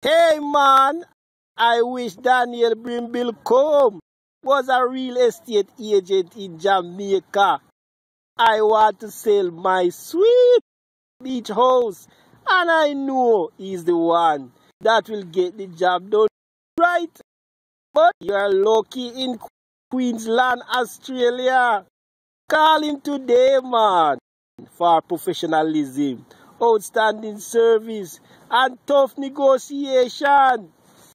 Hey man, I wish Daniel Brimblecombe was a real estate agent in Jamaica. I want to sell my sweet beach house and I know he's the one that will get the job done right. But you're lucky in Queensland, Australia. Call him today, man, for professionalism, outstanding service, and tough negotiation.